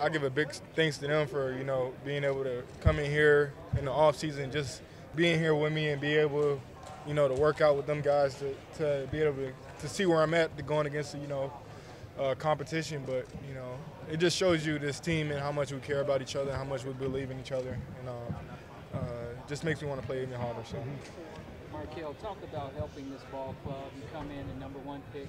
I give a big thanks to them for you know being able to come in here in the off season, just being here with me and be able, you know, to work out with them guys to, to be able to, to see where I'm at, to going against you know uh, competition. But you know, it just shows you this team and how much we care about each other, how much we believe in each other, and uh, uh, just makes me want to play even harder. So. Markelle, talk about helping this ball club. Come in at number one pick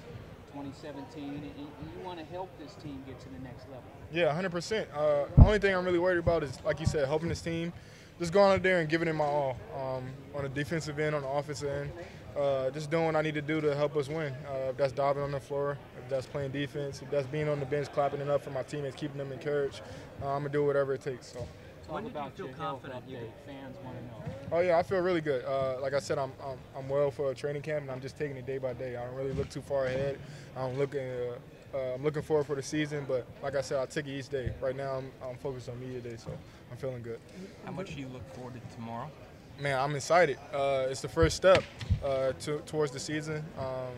2017, and, you want to help this team get to the next level. Yeah, 100%. Uh, only thing I'm really worried about is, like you said, helping this team. Just going out there and giving it my all um, on the defensive end, on the offensive end. Uh, just doing what I need to do to help us win. Uh, if that's diving on the floor, if that's playing defense, if that's being on the bench, clapping it up for my teammates, keeping them encouraged, uh, I'm gonna do whatever it takes. So. Talk when about you feel confident you fans want to know. Oh yeah, I feel really good. Uh, like I said, I'm, I'm, I'm well for a training camp, and I'm just taking it day by day. I don't really look too far ahead. I'm looking uh, uh, I'm looking forward for the season, but like I said, I'll take it each day. Right now, I'm, I'm focused on media day, so I'm feeling good. How much do you look forward to tomorrow? Man, I'm excited. Uh, it's the first step uh, to, towards the season. Um,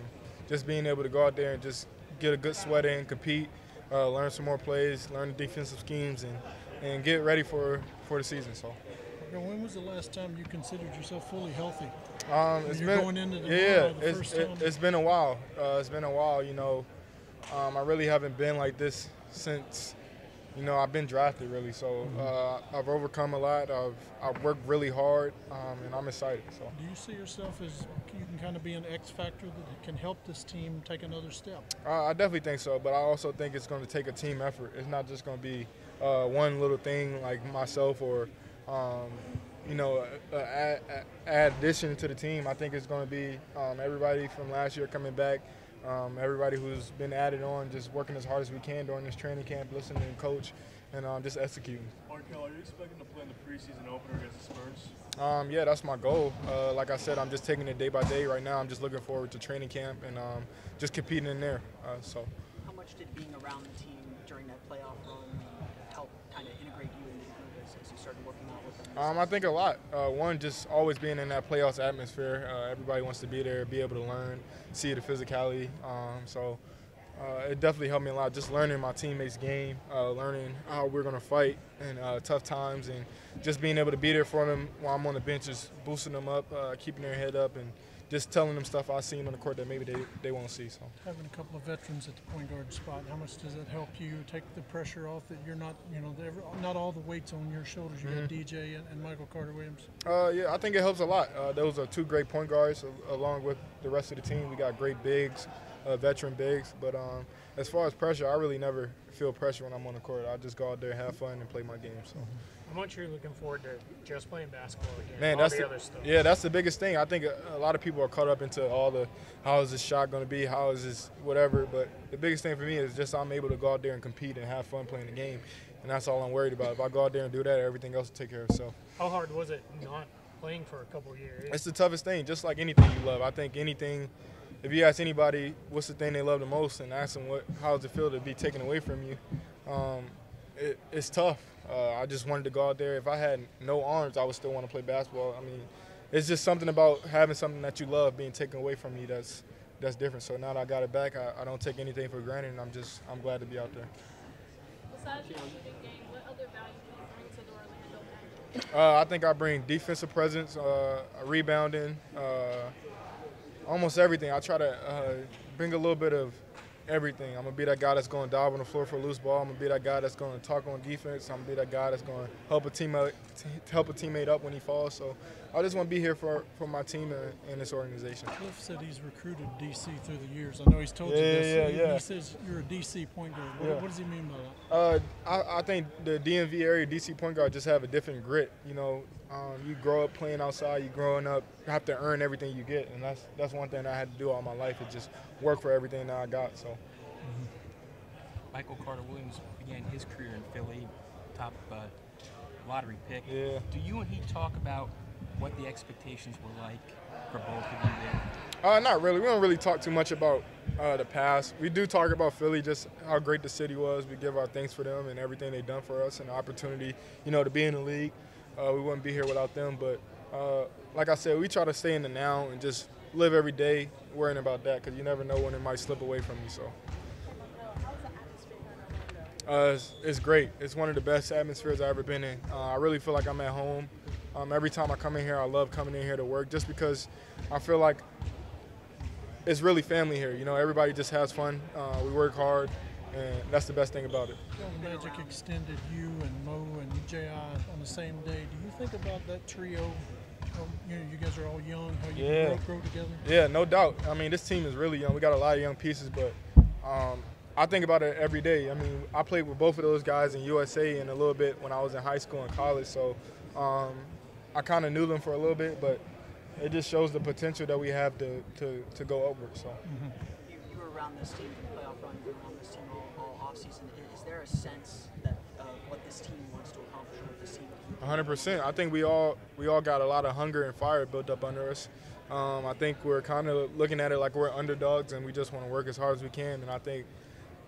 just being able to go out there and just get a good sweat in, compete, uh, learn some more plays, learn the defensive schemes, and and get ready for for the season. So. When was the last time you considered yourself fully healthy? Um, it's been going into the yeah, it's, it, has been a while. Uh, it's been a while. You know, um, I really haven't been like this since. You know, I've been drafted really, so mm-hmm. uh, I've overcome a lot. I've I've worked really hard, um, and I'm excited. So. Do you see yourself as you can kind of be an X factor that can help this team take another step? Uh, I definitely think so, but I also think it's going to take a team effort. It's not just going to be uh, one little thing like myself or um, you know, an addition to the team. I think it's going to be um, everybody from last year coming back, um, everybody who's been added on, just working as hard as we can during this training camp, listening to coach, and um, just executing. Markelle, are you expecting to play in the preseason opener against the Spurs? Um, yeah, that's my goal. Uh, like I said, I'm just taking it day by day. Right now, I'm just looking forward to training camp and um, just competing in there. Uh, so. How much did being around the team during that playoff run help kind of integrate you into the group as, as you started working out with them? Um, I think a lot. Uh, one, just always being in that playoffs atmosphere. Uh, everybody wants to be there, be able to learn, see the physicality. Um, so. Uh, it definitely helped me a lot. Just learning my teammates' game, uh, learning how we're going to fight in uh, tough times, and just being able to be there for them while I'm on the bench, just boosting them up, uh, keeping their head up, and just telling them stuff I've seen on the court that maybe they, they won't see. So having a couple of veterans at the point guard spot, how much does that help you take the pressure off that you're not, you know, not all the weights on your shoulders. You mm-hmm. got DJ and, and, Michael Carter Williams. Uh, yeah, I think it helps a lot. Uh, those are two great point guards uh, along with the rest of the team. We got great bigs, uh, veteran bigs. But um, as far as pressure, I really never feel pressure when I'm on the court. I just go out there, have fun, and play my game. So. How much are you looking forward to just playing basketball again? Man, that's the, the yeah, that's the biggest thing. I think a, a, lot of people are caught up into all the how is this shot going to be, how is this whatever. But the biggest thing for me is just I'm able to go out there and compete and have fun playing the game, and that's all I'm worried about. If I go out there and do that, everything else will take care of itself. How hard was it not playing for a couple years? It's the toughest thing. Just like anything you love, I think anything. If you ask anybody what's the thing they love the most, and ask them what how does it feel to be taken away from you, um, it, it's tough uh, I just wanted to go out there. If I had no arms, I would still want to play basketball. I mean, it's just something about having something that you love being taken away from you that's that's different. So now that I got it back, I, I don't take anything for granted, and I'm just I'm glad to be out there. Besides the shooting game, what other value do you bring to the Orlando uh, I think I bring defensive presence, uh, rebounding, uh, almost everything. I try to uh, bring a little bit of everything. I'm gonna be that guy that's gonna dive on the floor for a loose ball. I'm gonna be that guy that's gonna talk on defense. I'm gonna be that guy that's gonna help a teammate help a teammate up when he falls. So I just want to be here for for my team and, and, this organization. Cliff said he's recruited DC through the years. I know he's told yeah, you this. Yeah, he, yeah. he says you're a DC point guard. What, yeah. what does he mean by that? Uh, I, I think the DMV area DC point guard just have a different grit. You know, um, you grow up playing outside. You growing up, you have to earn everything you get, and that's that's one thing I had to do all my life. Is just work for everything that I got. So. Michael Carter Williams began his career in Philly, top uh, lottery pick. Yeah. Do you and he talk about what the expectations were like for both of you there? Uh, not really. We don't really talk too much about uh, the past. We do talk about Philly, just how great the city was. We give our thanks for them and everything they've done for us and the opportunity, you know, to be in the league. Uh, we wouldn't be here without them. But uh, like I said, we try to stay in the now and just live every day worrying about that because you never know when it might slip away from you. So. Uh, it's, great. It's one of the best atmospheres I've ever been in. Uh, I really feel like I'm at home. Um, every time I come in here, I love coming in here to work just because I feel like it's really family here. You know, everybody just has fun. Uh, we work hard, and that's the best thing about it. Magic extended you and Mo and J.I. on the same day. Do you think about that trio? Um, you know, you guys are all young. How you Yeah. grow, grow together. Yeah, no doubt. I mean, this team is really young. We got a lot of young pieces, but um, I think about it every day. I mean, I played with both of those guys in USA and a little bit when I was in high school and college, so um, I kind of knew them for a little bit, but it just shows the potential that we have to, to, to go upward. So. You, you were around this team for the playoff run. You were around this team all, all offseason. Is, there a sense that uh, what this team wants to accomplish, what this team 100%. I think we all we all got a lot of hunger and fire built up under us. Um, I think we're kind of looking at it like we're underdogs and we just want to work as hard as we can. And I think,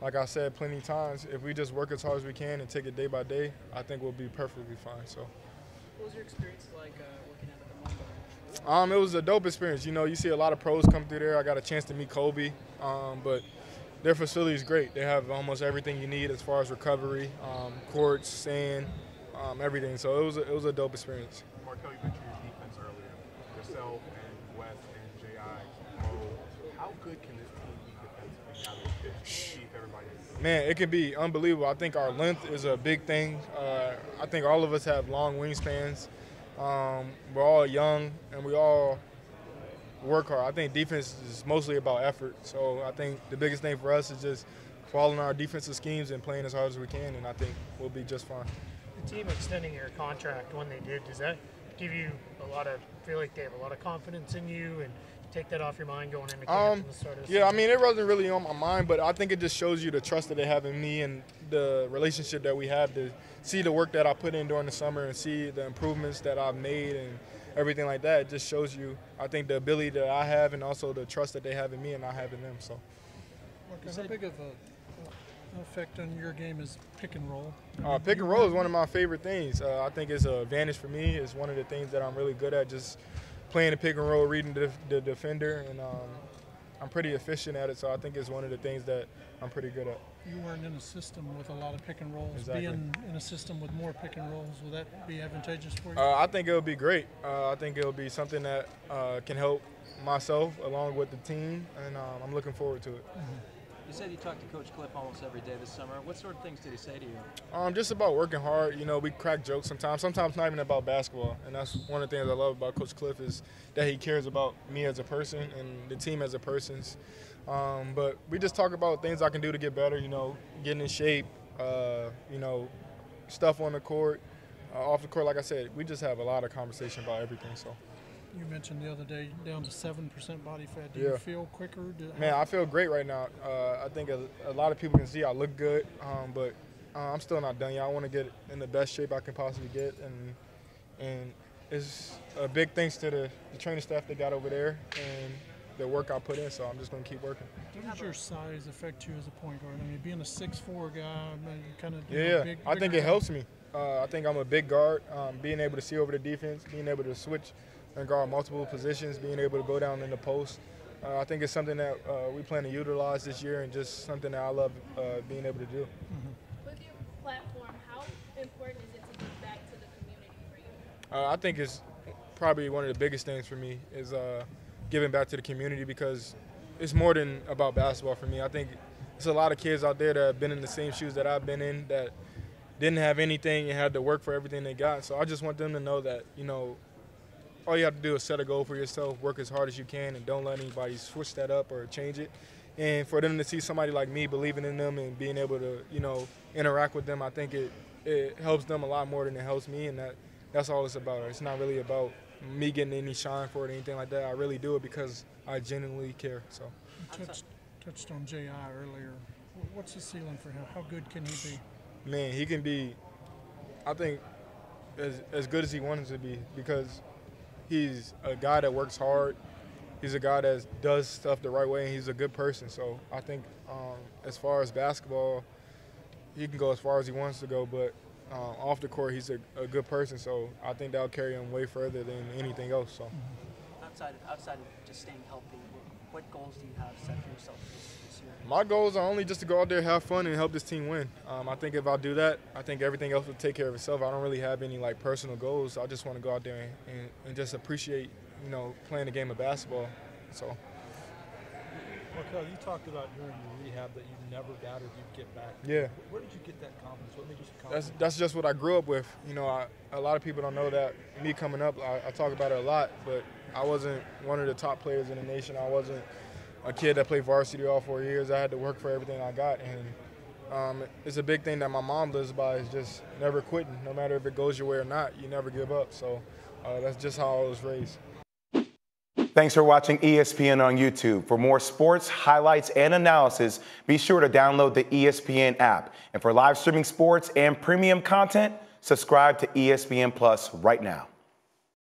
like I said plenty of times, if we just work as hard as we can and take it day by day, I think we'll be perfectly fine. So. What was your experience like uh, working at the Mamba? Um, it was a dope experience. You know, you see a lot of pros come through there. I got a chance to meet Kobe, um, but their facility is great. They have almost everything you need as far as recovery, um, courts, sand, um, everything. So it was a, it was a dope experience. Markelle, you mentioned your defense earlier. Yourself and Wes and J.I. Mo. How good can this team be defensively now that it's everybody is? Man, it can be unbelievable. I think our length is a big thing. Uh, I think all of us have long wingspans. Um, we're all young and we all work hard. I think defense is mostly about effort. So I think the biggest thing for us is just following our defensive schemes and playing as hard as we can, and I think we'll be just fine. The team extending your contract when they did, does that give you a lot of feel like they have a lot of confidence in you and take that off your mind going into camp Um, the start of the yeah, I mean, it wasn't really on my mind, but I think it just shows you the trust that they have in me and the relationship that we have to see the work that I put in during the summer and see the improvements that I've made and everything like that. It just shows you, I think, the ability that I have and also the trust that they have in me and I have in them. So, Mark, how big of a effect on your game is pick and roll? uh, pick and roll is one of my favorite things. Uh, I think it's an advantage for me. It's one of the things that I'm really good at, just playing the pick and roll, reading the, the defender, and um, I'm pretty efficient at it. So I think it's one of the things that I'm pretty good at. You weren't in a system with a lot of pick and rolls. Exactly. Being in a system with more pick and rolls, will that be advantageous for you? Uh, I think it'll be great. Uh, I think it'll be something that uh, can help myself along with the team, and um, I'm looking forward to it. You said you talked to Coach Cliff almost every day this summer. What sort of things did he say to you? Um, just about working hard. You know, we crack jokes sometimes. Sometimes not even about basketball, and that's one of the things I love about Coach Cliff is that he cares about me as a person and the team as a person's. Um, but we just talk about things I can do to get better. You know, getting in shape. Uh, you know, stuff on the court, uh, off the court. Like I said, we just have a lot of conversation about everything. So. You mentioned the other day down to seven percent body fat. Do Yeah. you feel quicker? Do, Man, I feel great right now. Uh, I think a, a lot of people can see I look good, um, but uh, I'm still not done yet. I want to get in the best shape I can possibly get, and and it's a big thanks to the, the training staff they got over there and the work I put in. So I'm just gonna keep working. How does your size affect you as a point guard? I mean, being a six-four guy, kind of Yeah, big, I think it helps me. Uh, I think I'm a big guard. Um, being able to see over the defense, being able to switch and guard multiple positions, being able to go down in the post. Uh, I think it's something that uh, we plan to utilize this year, and just something that I love uh, being able to do. With your platform, how important is it to give back to the community for you? Uh, I think it's probably one of the biggest things for me is uh, giving back to the community because it's more than about basketball for me. I think there's a lot of kids out there that have been in the same shoes that I've been in that didn't have anything and had to work for everything they got. So I just want them to know that you know all you have to do is set a goal for yourself, work as hard as you can, and don't let anybody switch that up or change it. And for them to see somebody like me believing in them and being able to, you know, interact with them, I think it it helps them a lot more than it helps me, and that that's all it's about. It's not really about me getting any shine for it or anything like that. I really do it because I genuinely care. So You touched, touched on J.I. earlier. What's the ceiling for him? How good can he be? man, he can be, I think, as as good as he wants to be because he's a guy that works hard. He's a guy that does stuff the right way, and he's a good person. So I think, um, as far as basketball, he can go as far as he wants to go. But um, off the court, he's a, a good person. So I think that'll carry him way further than anything else. So. Outside of, outside of just staying healthy, what, goals do you have set for yourself? My goals are only just to go out there, have fun, and help this team win. Um, I think if I do that, I think everything else will take care of itself. I don't really have any like personal goals. I just want to go out there and, and, and just appreciate, you know, playing the game of basketball. So. Markelle, you talked about during your rehab that you never doubted you'd get back. Yeah. Where did you get that confidence? What made you so confident? That's that's just what I grew up with. You know, I, a lot of people don't know that. Me coming up, I, I talk about it a lot, but I wasn't one of the top players in the nation. I wasn't a kid that played varsity all four years. I had to work for everything I got, and um, it's a big thing that my mom lives by is just never quitting. No matter if it goes your way or not, you never give up. So uh, that's just how I was raised. Thanks for watching ESPN on YouTube. For more sports, highlights, and analysis, be sure to download the ESPN app. And for live streaming sports and premium content, subscribe to ESPN Plus right now.